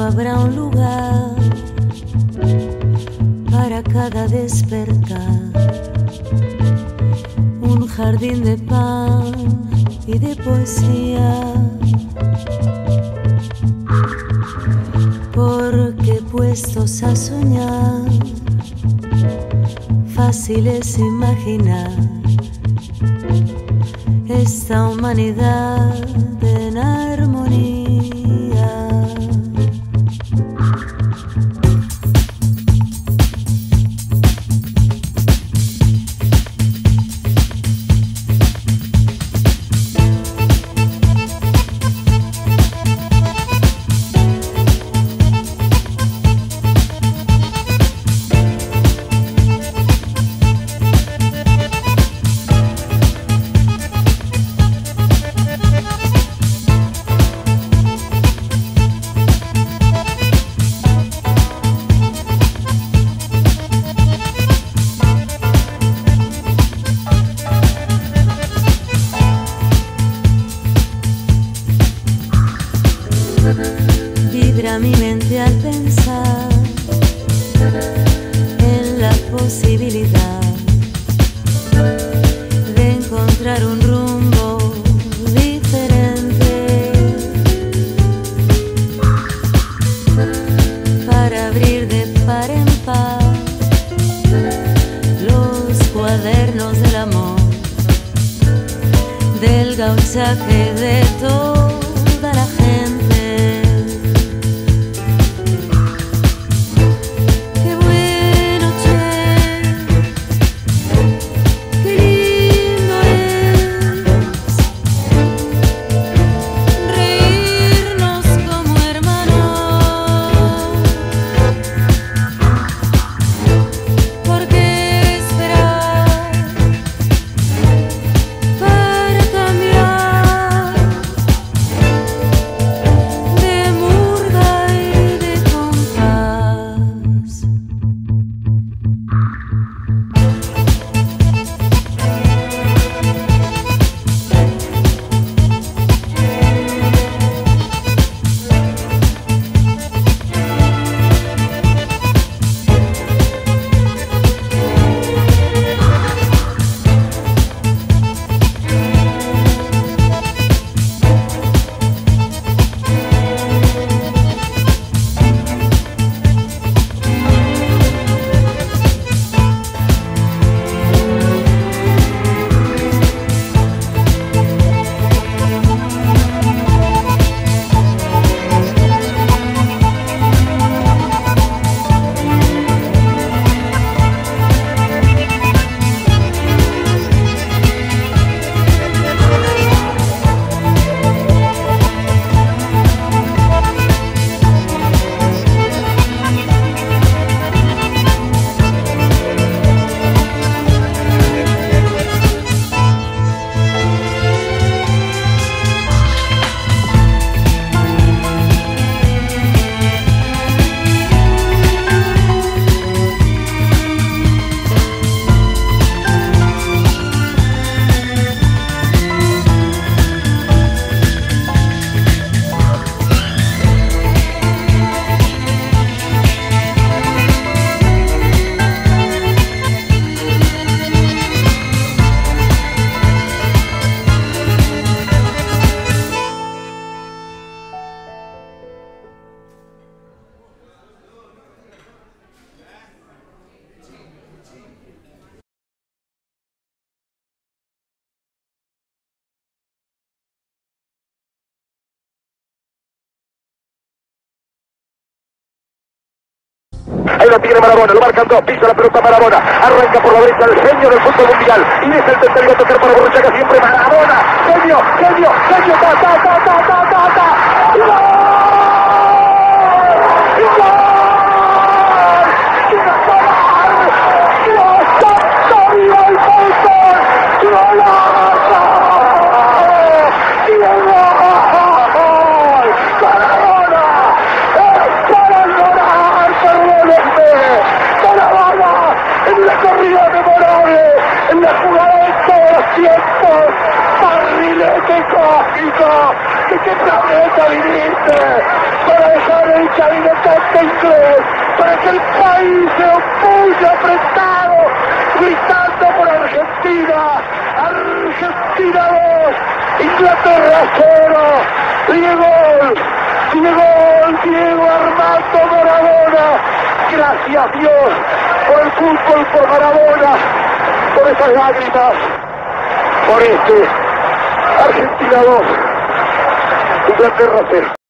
habrá un lugar para cada despertar, un jardín de pan y de poesía. Porque puestos a soñar, fácil es imaginar esta humanidad mensaje. Ahí tiene Marabona, lo marcan dos, pisa la pelota Marabona. Arranca por la derecha el genio del fútbol mundial. Y es el tercero a tocar para Borruchaga siempre Marabona. Genio, genio, genio, ta, ta, ta, ta, ta, ta, ta. Cósmico! ¿De qué planeta viniste? Para dejar el chavinetante inglés, para que el país se opulle apretado, gritando por Argentina. Argentina 2, Inglaterra 0. Diego, Diego, Diego Armando Maradona. Gracias Dios por el fútbol, por Maradona, por esas lágrimas, por este Argentina 2, Inglaterra 0.